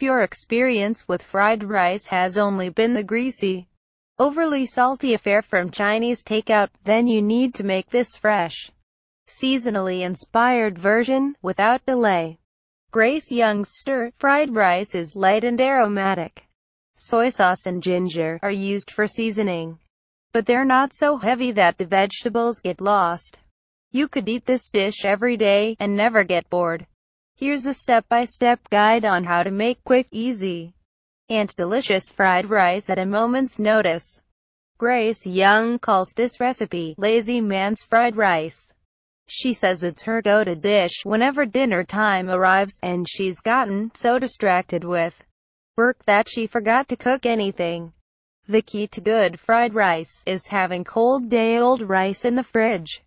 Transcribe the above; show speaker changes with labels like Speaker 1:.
Speaker 1: Her experience with fried rice has only been the greasy, overly salty affair from Chinese takeout, then you need to make this fresh, seasonally inspired version, without delay. Grace Young's stir-fried rice is light and aromatic. Soy sauce and ginger are used for seasoning, but they're not so heavy that the vegetables get lost. You could eat this dish every day and never get bored. Here's a step-by-step -step guide on how to make quick, easy, and delicious fried rice at a moment's notice. Grace Young calls this recipe lazy man's fried rice. She says it's her go-to dish whenever dinner time arrives, and she's gotten so distracted with work that she forgot to cook anything. The key to good fried rice is having cold day-old rice in the fridge.